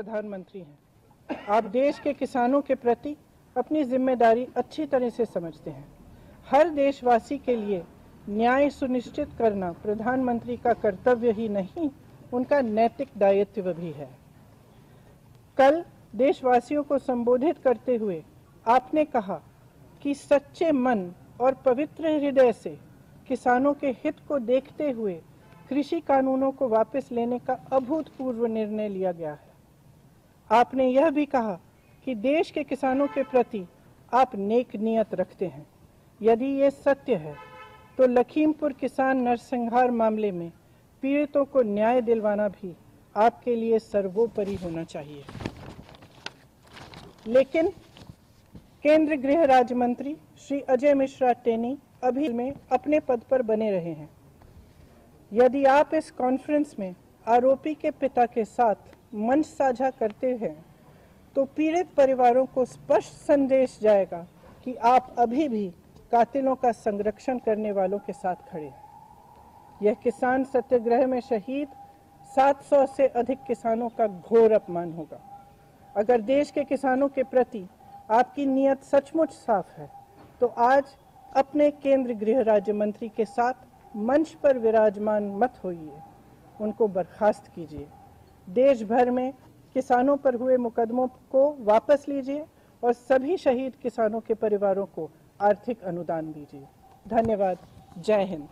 प्रधानमंत्री हैं। आप देश के किसानों के प्रति अपनी ज़िम्मेदारी अच्छी तरह से समझते हैं। हर देशवासी के लिए न्याय सुनिश्चित करना प्रधानमंत्री का कर्तव्य ही नहीं, उनका नैतिक दायित्व भी है। कल देशवासियों को संबोधित करते हुए आपने कहा कि सच्चे मन और पवित्र हृदय से किसानों के हित को देखते हुए कृषि कानूनों को वापस लेने का अभूतपूर्व निर्णय लिया गया है। आपने यह भी कहा कि देश के किसानों के प्रति आप नेक नियत रखते हैं। यदि ये सत्य है तो लखीमपुर किसान नरसंहार मामले में पीड़ितों को न्याय दिलवाना भी आपके लिए सर्वोपरि होना चाहिए। लेकिन केंद्र गृह राज्य मंत्री श्री अजय मिश्रा टेनी अभी में अपने पद पर बने रहे हैं। यदि आप इस कॉन्फ्रेंस में आरोपी के पिता के साथ मंच साझा करते हैं तो पीड़ित परिवारों को स्पष्ट संदेश जाएगा कि आप अभी भी कातिलों का संरक्षण करने वालों के साथ खड़े हैं। यह किसान सत्याग्रह में शहीद 700 से अधिक किसानों का घोर अपमान होगा। अगर देश के किसानों के प्रति आपकी नीयत सचमुच साफ़ है तो आज अपने केंद्र गृह राज्य मंत्री के साथ मंच पर विराजमान मत होइए। उनको बर्खास्त कीजिए। देश भर में किसानों पर हुए मुकदमों को वापस लीजिए और सभी शहीद किसानों के परिवारों को आर्थिक अनुदान दीजिए। धन्यवाद। जय हिंद।